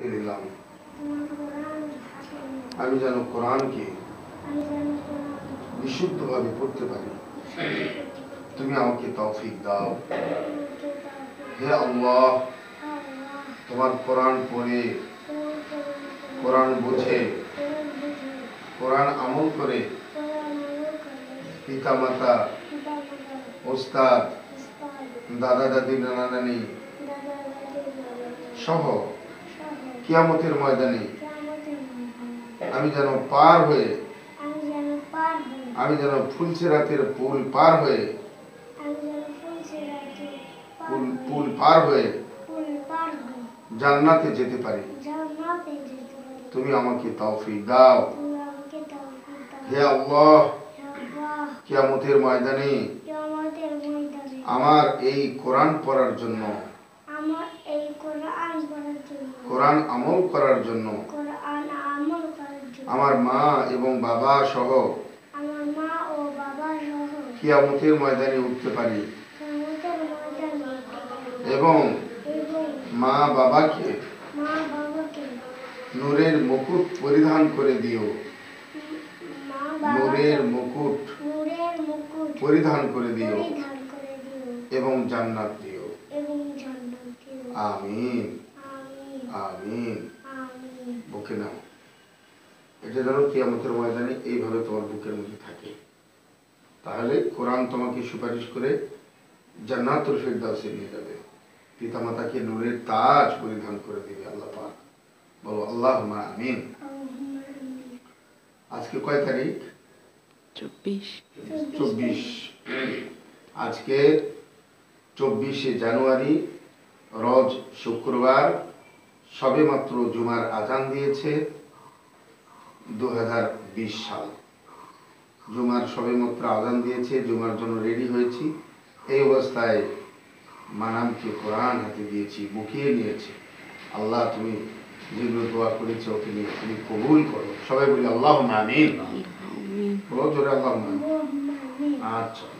হাতে নিয়ে আমি যেন কোরআনকে বিশুদ্ধভাবে পড়তে পারি। তুমি আমাকে তৌফিক দাও। হে আল্লাহ তোমার কোরআন পড়ে কোরআন বুঝে কোরআন আমল করে পিতামাতা ওস্তাদ দাদা দাদি নানা নানি সহ কিয়ামতের ময়দানে আমি যেন পার হয়ে আমি যেন যেন ফুলসেরাতের পুল পার হয়ে পুল পুল পার হয়ে জান্নাতে যেতে পারি। তুমি আমাকে তৌফিক দাও। হে আল্লাহ কিয়ামতের ময়দানে আমার এই কোরআন পড়ার জন্য কোরআন আমল করার জন্য। কোরআন আমল করার জন্য। আমার মা এবং বাবা সহ আমার মা ও বাবা সহ কিয়ামতের ময়দানে উঠতে পারি। এবং এবং মা বাবাকে মা নূরের মুকুট পরিধান করে দিও। নূরের মুকুট পরিধান করে দিও। এবং জান্নাত দিও। আমিন। আমিন। বুকে নাও। এটা যেন কিয়ামতের ময়দানে এইভাবে তোমার বুকের মধ্যে থাকে। তাহলে কোরআন তোমাকে সুপারিশ করে জান্নাতুল ফিরদাউসে নিয়ে যাবে। পিতামাতাকে নূরের তাজ পরিধান করে দিবে আল্লাহ পাক। বলো আল্লাহ আমিন। আজকে কয় তারিখ? চব্বিশ। চব্বিশ। আজকে চব্বিশে জানুয়ারি রোজ শুক্রবার সবে মাত্র জুমার আজান দিয়েছে দু হাজার বিশ সাল। জুমার সবে মাত্র আজান দিয়েছে জুমার জন্য রেডি হয়েছি। এই অবস্থায় মানামকে কোরআন হাতে দিয়েছি বুকিয়ে নিয়েছি। আল্লাহ তুমি যেগুলো দোয়া করেছ তুমি তুমি কবুল করো। সবাই বলি আল্লাহ আমিন। আমিন। বলো আল্লাহ আমিন। আচ্ছা।